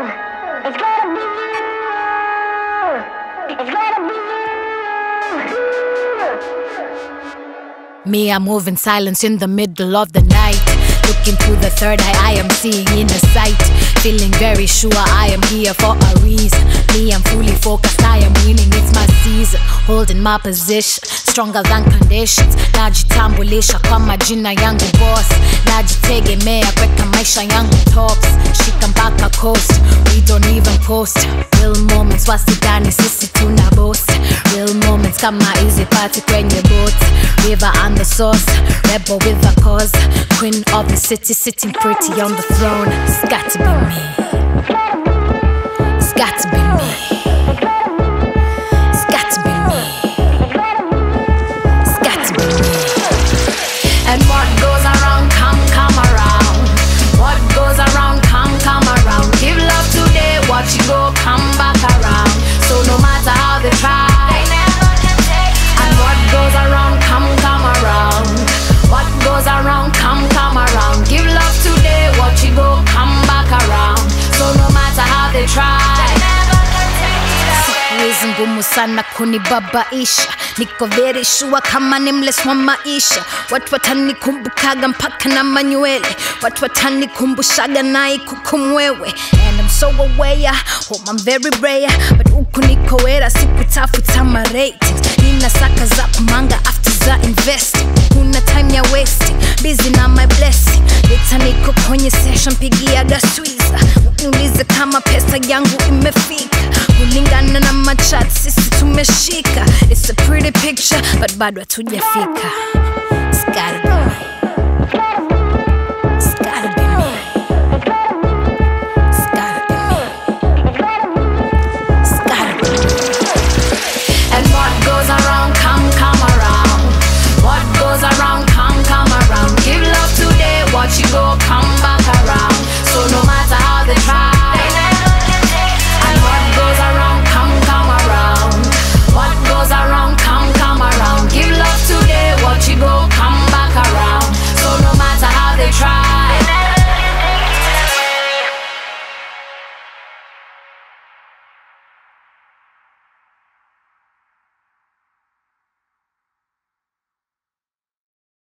It's gotta be you. It's gotta be you. Me, I move in silence in the middle of the night. Looking through the third eye, I am seeing inner sight. Feeling very sure I am here for a reason. Me, I'm fully focused, I am winning, it's my season. Holding my position, stronger than conditions. Najitambulisha kama jina yangu boss. Najitegemea kweka maisha yangu tops. Shika mpaka coast, we don't even post. Real moments wasidani sisi tuna boast. Real moments kama easy party kwenye boat. River and the source, rebel with a cause. Queen of the city sitting pretty on the throne. It's got to be me. Siku ngumu sana kunibabaisha niko very sure kama ni mles wa maisha. Watu watanikumbukaga mpaka na manywele. Watu watanikumbushaga nai kukumwewe and I'm so aware home I'm very rare. But huku niko wera tama ratings. Nina saka za kumanga after za investing kuna time ya wasting busy na my blessing. Leta niko kwenye session pigiaga swiza niulize kama pesa yangu imefika kulingana chat, sisi tumeshika. It's a pretty picture but bado hatujafika